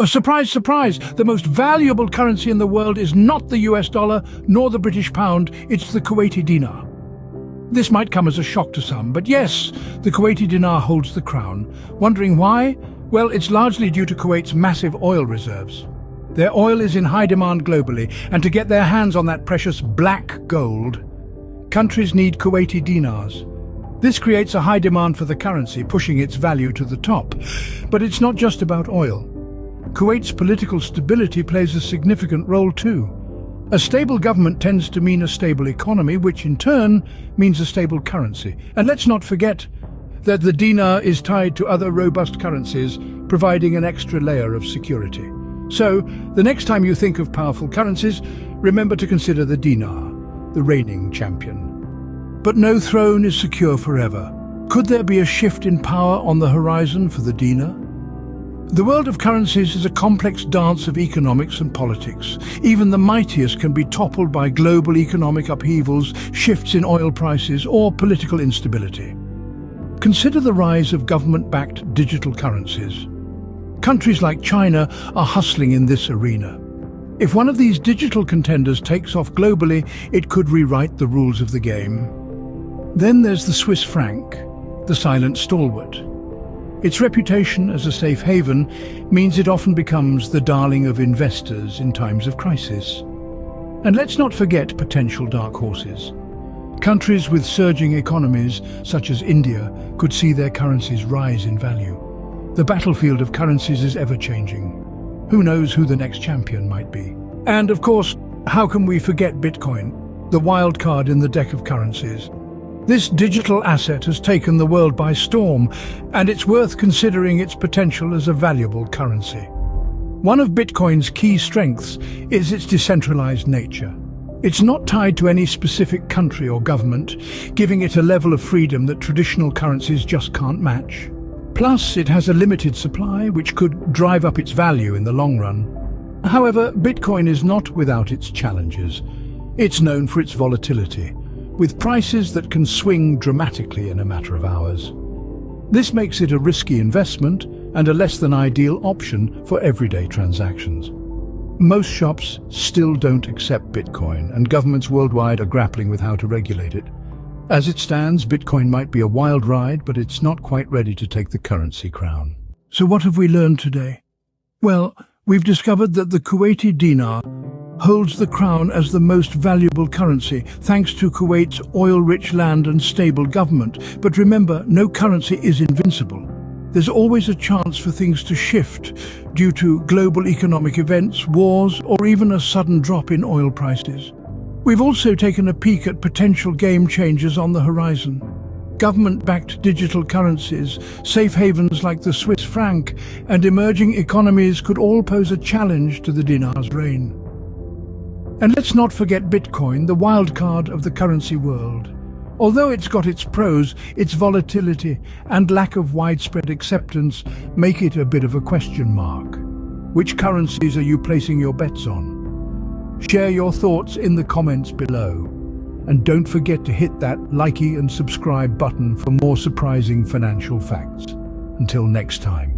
A surprise, surprise, the most valuable currency in the world is not the US dollar nor the British pound, it's the Kuwaiti dinar. This might come as a shock to some, but yes, the Kuwaiti dinar holds the crown. Wondering why? Well, it's largely due to Kuwait's massive oil reserves. Their oil is in high demand globally, and to get their hands on that precious black gold, countries need Kuwaiti dinars. This creates a high demand for the currency, pushing its value to the top. But it's not just about oil. Kuwait's political stability plays a significant role too. A stable government tends to mean a stable economy, which in turn means a stable currency. And let's not forget that the dinar is tied to other robust currencies, providing an extra layer of security. So, the next time you think of powerful currencies, remember to consider the dinar, the reigning champion. But no throne is secure forever. Could there be a shift in power on the horizon for the dinar? The world of currencies is a complex dance of economics and politics. Even the mightiest can be toppled by global economic upheavals, shifts in oil prices or political instability. Consider the rise of government-backed digital currencies. Countries like China are hustling in this arena. If one of these digital contenders takes off globally, it could rewrite the rules of the game. Then there's the Swiss franc, the silent stalwart. Its reputation as a safe haven means it often becomes the darling of investors in times of crisis. And let's not forget potential dark horses. Countries with surging economies, such as India, could see their currencies rise in value. The battlefield of currencies is ever-changing. Who knows who the next champion might be? And of course, how can we forget Bitcoin, the wild card in the deck of currencies? This digital asset has taken the world by storm, and it's worth considering its potential as a valuable currency. One of Bitcoin's key strengths is its decentralized nature. It's not tied to any specific country or government, giving it a level of freedom that traditional currencies just can't match. Plus, it has a limited supply, which could drive up its value in the long run. However, Bitcoin is not without its challenges. It's known for its volatility, with prices that can swing dramatically in a matter of hours. This makes it a risky investment and a less than ideal option for everyday transactions. Most shops still don't accept Bitcoin and governments worldwide are grappling with how to regulate it. As it stands, Bitcoin might be a wild ride, but it's not quite ready to take the currency crown. So what have we learned today? Well, we've discovered that the Kuwaiti dinar holds the crown as the most valuable currency, thanks to Kuwait's oil-rich land and stable government. But remember, no currency is invincible. There's always a chance for things to shift due to global economic events, wars, or even a sudden drop in oil prices. We've also taken a peek at potential game changers on the horizon. Government-backed digital currencies, safe havens like the Swiss franc, and emerging economies could all pose a challenge to the dinar's reign. And let's not forget Bitcoin, the wild card of the currency world. Although it's got its pros, its volatility and lack of widespread acceptance make it a bit of a question mark. Which currencies are you placing your bets on? Share your thoughts in the comments below. And don't forget to hit that likey and subscribe button for more surprising financial facts. Until next time.